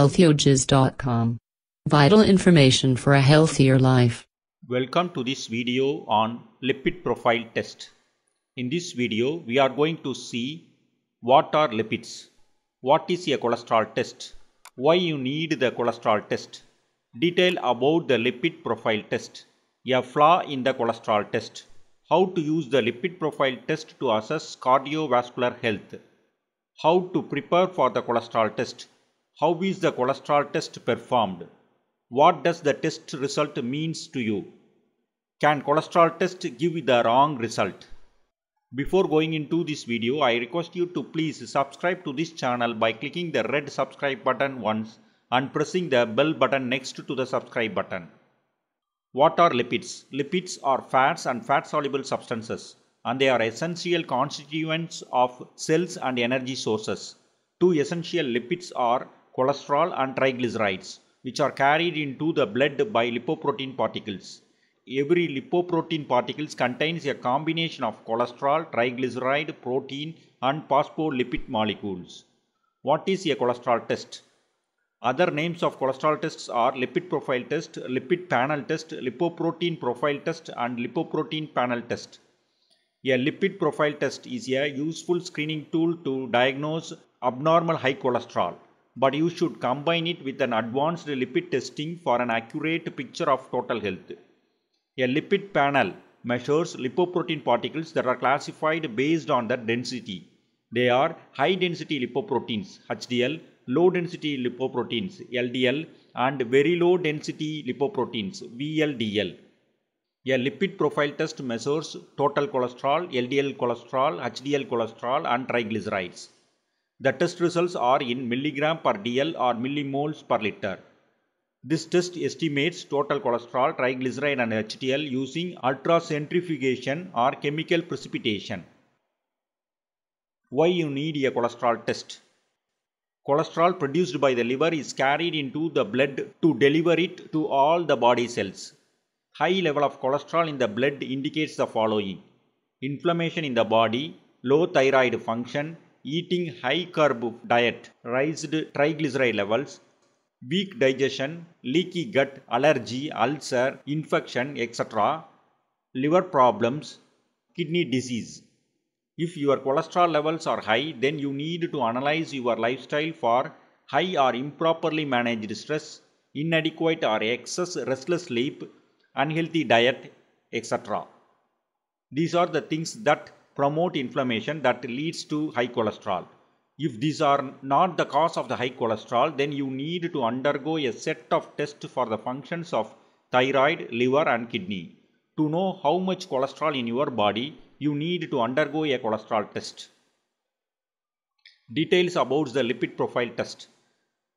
healthyojas.com. Vital information for a healthier life. Welcome to this video on lipid profile test. In this video, we are going to see what are lipids, what is a cholesterol test, why you need the cholesterol test, detail about the lipid profile test, a flaw in the cholesterol test, how to use the lipid profile test to assess cardiovascular health, how to prepare for the cholesterol test, how is the cholesterol test performed, what does the test result means to you, can cholesterol test give the wrong result? Before going into this video, I request you to please subscribe to this channel by clicking the red subscribe button once and pressing the bell button next to the subscribe button. What are lipids? Lipids are fats and fat soluble substances and they are essential constituents of cells and energy sources. Two essential lipids are cholesterol and triglycerides which are carried into the blood by lipoprotein particles. Every lipoprotein particles contains a combination of cholesterol, triglyceride, protein and phospholipid molecules. What is a cholesterol test? Other names of cholesterol tests are lipid profile test, lipid panel test, lipoprotein profile test and lipoprotein panel test. A lipid profile test is a useful screening tool to diagnose abnormal high cholesterol, but you should combine it with an advanced lipid testing for an accurate picture of total health. A lipid panel measures lipoprotein particles that are classified based on their density. They are high density lipoproteins HDL, low density lipoproteins LDL and very low density lipoproteins VLDL. A lipid profile test measures total cholesterol, LDL cholesterol, HDL cholesterol and triglycerides. The test results are in milligram per dl or millimoles per liter. This test estimates total cholesterol, triglyceride and HDL using ultracentrifugation or chemical precipitation. Why you need a cholesterol test? Cholesterol produced by the liver is carried into the blood to deliver it to all the body cells. High level of cholesterol in the blood indicates the following. Inflammation in the body, low thyroid function, eating high carb diet, raised triglyceride levels, weak digestion, leaky gut, allergy, ulcer, infection, etc., liver problems, kidney disease. If your cholesterol levels are high, then you need to analyze your lifestyle for high or improperly managed stress, inadequate or excess restless sleep, unhealthy diet, etc. These are the things that promote inflammation that leads to high cholesterol. If these are not the cause of the high cholesterol, then you need to undergo a set of tests for the functions of thyroid, liver and kidney. To know how much cholesterol in your body, you need to undergo a cholesterol test. Details about the lipid profile test.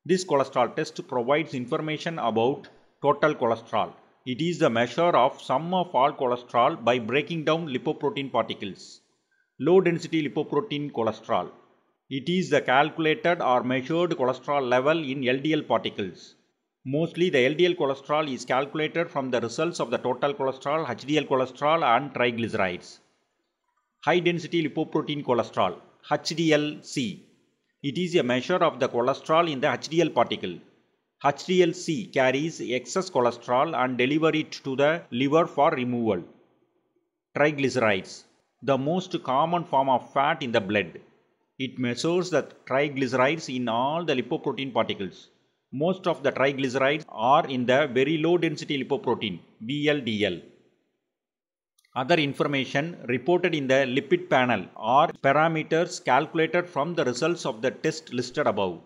This cholesterol test provides information about total cholesterol. It is the measure of sum of all cholesterol by breaking down lipoprotein particles. Low density lipoprotein cholesterol. It is the calculated or measured cholesterol level in LDL particles. Mostly the LDL cholesterol is calculated from the results of the total cholesterol, HDL cholesterol and triglycerides. High density lipoprotein cholesterol HDLC. It is a measure of the cholesterol in the HDL particle. HDLC carries excess cholesterol and deliver it to the liver for removal. Triglycerides. The most common form of fat in the blood. It measures the triglycerides in all the lipoprotein particles. Most of the triglycerides are in the very low density lipoprotein VLDL. Other information reported in the lipid panel are parameters calculated from the results of the test listed above.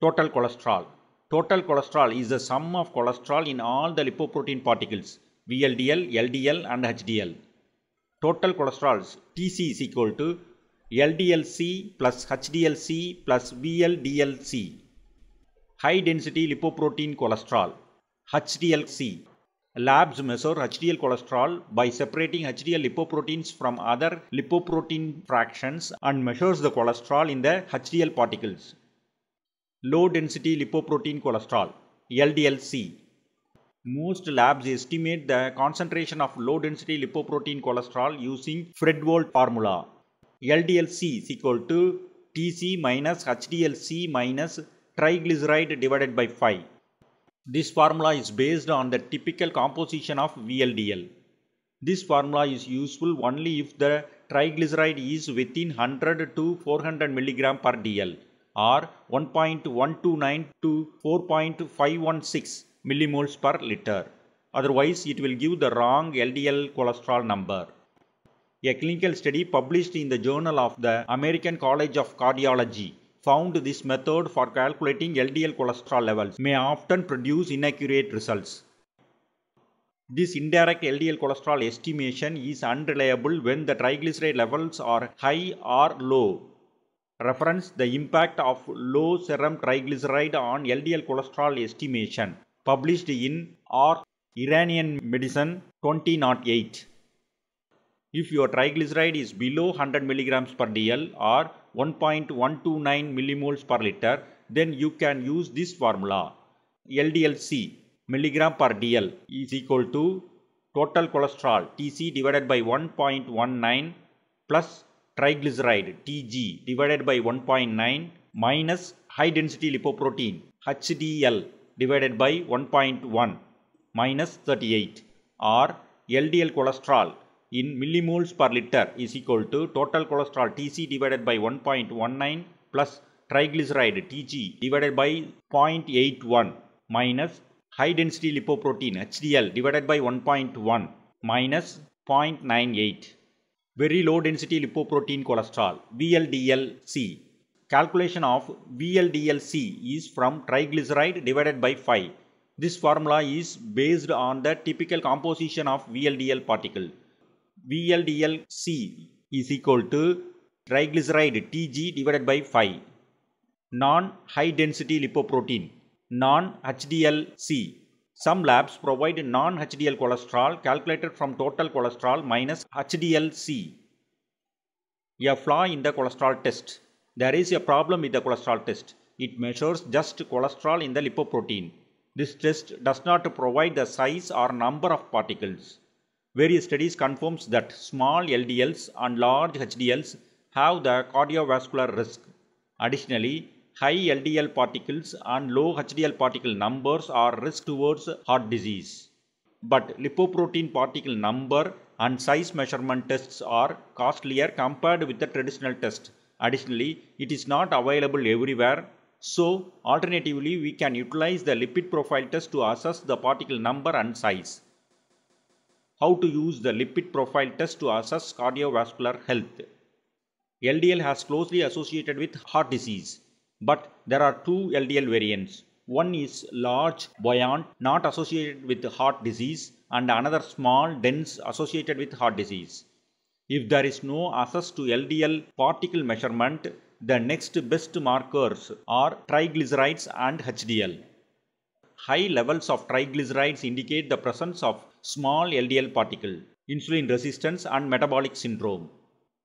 Total cholesterol. Total cholesterol is the sum of cholesterol in all the lipoprotein particles VLDL, LDL and HDL. Total cholesterol TC is equal to LDLC plus HDLC plus VLDLC. High density lipoprotein cholesterol HDLC. Labs measure HDL cholesterol by separating HDL lipoproteins from other lipoprotein fractions and measures the cholesterol in the HDL particles. Low density lipoprotein cholesterol LDLC. Most labs estimate the concentration of low density lipoprotein cholesterol using Friedewald formula. LDLC is equal to TC minus HDLC minus triglyceride divided by 5. This formula is based on the typical composition of VLDL. This formula is useful only if the triglyceride is within 100 to 400 mg per dl or 1.129 to 4.516 millimoles per liter. Otherwise, it will give the wrong LDL cholesterol number. A clinical study published in the Journal of the American College of Cardiology found this method for calculating LDL cholesterol levels may often produce inaccurate results. This indirect LDL cholesterol estimation is unreliable when the triglyceride levels are high or low. Reference the impact of low serum triglyceride on LDL cholesterol estimation published in R. Iranian Medicine 2008. If your triglyceride is below 100 mg per dl or 1.129 millimoles per liter, then you can use this formula. LDLC milligram per dl is equal to total cholesterol Tc divided by 1.19 plus triglyceride Tg divided by 1.9 minus high density lipoprotein HDL divided by 1.1 minus 38 or LDL cholesterol in millimoles per liter is equal to total cholesterol Tc divided by 1.19 plus triglyceride Tg divided by 0.81 minus high density lipoprotein HDL divided by 1.1 minus 0.98. Very low density lipoprotein cholesterol VLDLC. Calculation of VLDLC is from triglyceride divided by 5. This formula is based on the typical composition of VLDL particle. VLDLC is equal to triglyceride Tg divided by 5. Non-high density lipoprotein non-HDL-C. Some labs provide non-HDL cholesterol calculated from total cholesterol minus HDLC. A flaw in the cholesterol test. There is a problem with the cholesterol test. It measures just cholesterol in the lipoprotein. This test does not provide the size or number of particles. Various studies confirms that small LDLs and large HDLs have the cardiovascular risk. Additionally, high LDL particles and low HDL particle numbers are risk towards heart disease. But lipoprotein particle number and size measurement tests are costlier compared with the traditional test. Additionally, it is not available everywhere. So, alternatively, we can utilize the lipid profile test to assess the particle number and size. How to use the lipid profile test to assess cardiovascular health? LDL has closely associated with heart disease. But there are two LDL variants. One is large, buoyant, not associated with heart disease and another small, dense associated with heart disease. If there is no access to LDL particle measurement, the next best markers are triglycerides and HDL. High levels of triglycerides indicate the presence of small LDL particle, insulin resistance and metabolic syndrome.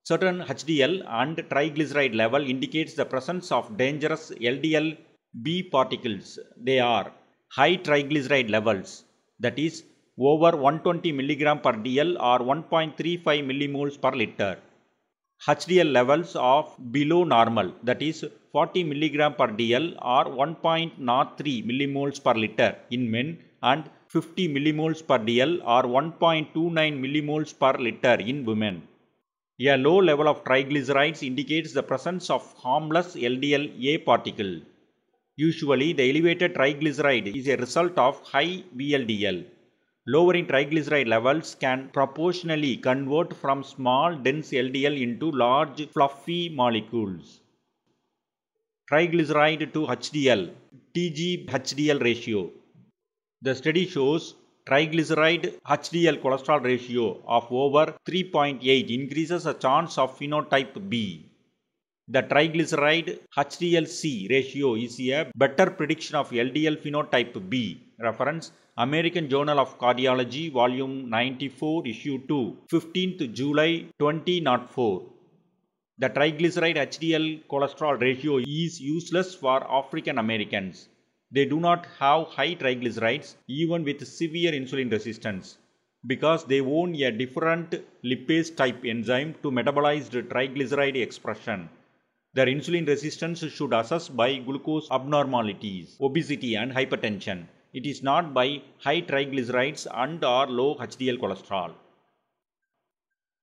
Certain HDL and triglyceride level indicates the presence of dangerous LDL B particles. They are high triglyceride levels that is over 120 mg per dl or 1.35 millimoles per liter. HDL levels of below normal that is 40 mg per dl or 1.03 millimoles per liter in men and 50 millimoles per dl or 1.29 millimoles per liter in women. A low level of triglycerides indicates the presence of harmless LDL-A particle. Usually, the elevated triglyceride is a result of high VLDL. Lowering triglyceride levels can proportionally convert from small dense LDL into large fluffy molecules. Triglyceride to HDL TG-HDL ratio. The study shows triglyceride HDL cholesterol ratio of over 3.8 increases a chance of phenotype B. The triglyceride HDL-C ratio is a better prediction of LDL phenotype B. Reference American Journal of Cardiology, Volume 94, Issue 2, 15th July 2004. The triglyceride HDL cholesterol ratio is useless for African Americans. They do not have high triglycerides even with severe insulin resistance because they own a different lipase type enzyme to metabolize triglyceride expression. Their insulin resistance should assess by glucose abnormalities, obesity and hypertension. It is not by high triglycerides and or low HDL cholesterol.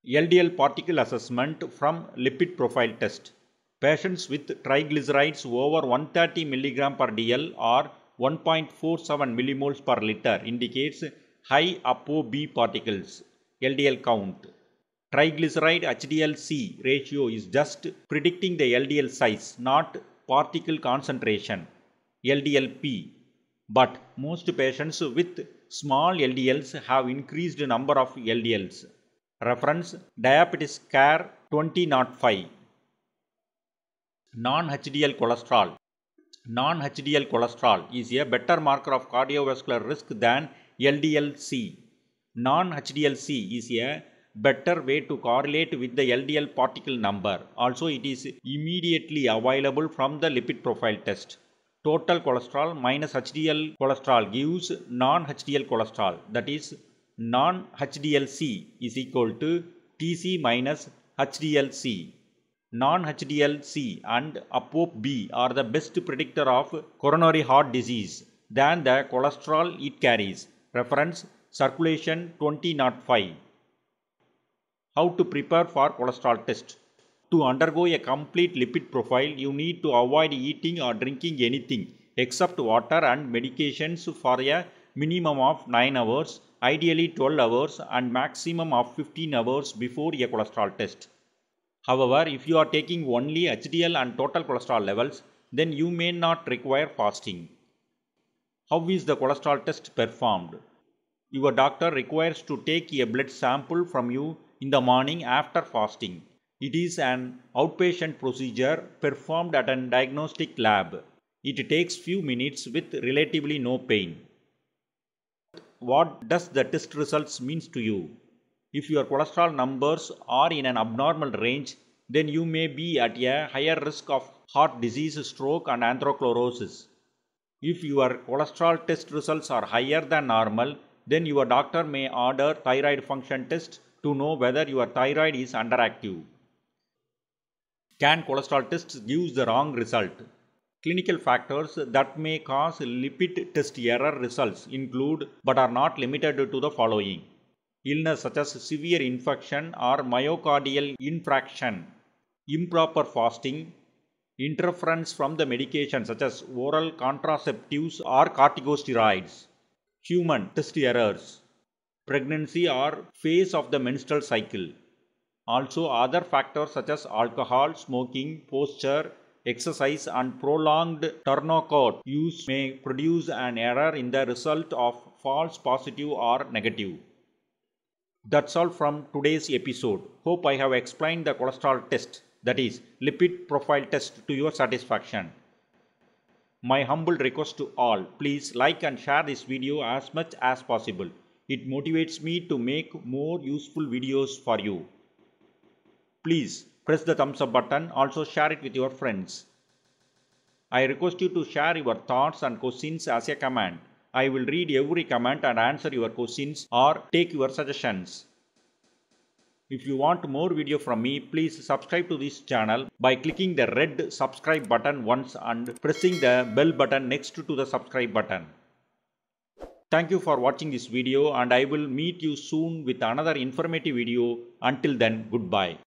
LDL particle assessment from lipid profile test. Patients with triglycerides over 130 mg per dl or 1.47 millimoles per liter indicates high ApoB particles, LDL count. Triglyceride HDL-C ratio is just predicting the LDL size, not particle concentration, LDLP. But most patients with small LDLs have increased number of LDLs. Reference Diabetes Care 2005. Non-HDL cholesterol. Non-HDL cholesterol is a better marker of cardiovascular risk than LDL-C. Non-HDL-C is a better way to correlate with the LDL particle number. Also, it is immediately available from the lipid profile test. Total cholesterol minus HDL cholesterol gives non-HDL cholesterol. That is, non-HDL-C is equal to TC minus HDL-C. Non-HDL-C and ApoB are the best predictor of coronary heart disease than the cholesterol it carries. Reference Circulation 2005. How to prepare for cholesterol test. To undergo a complete lipid profile, you need to avoid eating or drinking anything except water and medications for a minimum of 9 hours, ideally 12 hours and maximum of 15 hours before a cholesterol test. However, if you are taking only HDL and total cholesterol levels, then you may not require fasting. How is the cholesterol test performed? Your doctor requires to take a blood sample from you in the morning after fasting. It is an outpatient procedure performed at a diagnostic lab. It takes few minutes with relatively no pain. What does the test results means to you? If your cholesterol numbers are in an abnormal range, then you may be at a higher risk of heart disease, stroke and atherosclerosis. If your cholesterol test results are higher than normal, then your doctor may order thyroid function test to know whether your thyroid is underactive. Can cholesterol tests give the wrong result? Clinical factors that may cause lipid test error results include but are not limited to the following. Illness such as severe infection or myocardial infarction, improper fasting, interference from the medication such as oral contraceptives or corticosteroids, human test errors, pregnancy or phase of the menstrual cycle. Also other factors such as alcohol, smoking, posture, exercise and prolonged tourniquet use may produce an error in the result of false positive or negative. That's all from today's episode. Hope I have explained the cholesterol test that is lipid profile test to your satisfaction. My humble request to all, please like and share this video as much as possible. It motivates me to make more useful videos for you. Please press the thumbs up button, also share it with your friends. I request you to share your thoughts and questions as a comment. I will read every comment and answer your questions or take your suggestions. If you want more video from me, please subscribe to this channel by clicking the red subscribe button once and pressing the bell button next to the subscribe button. Thank you for watching this video and I will meet you soon with another informative video. Until then, goodbye.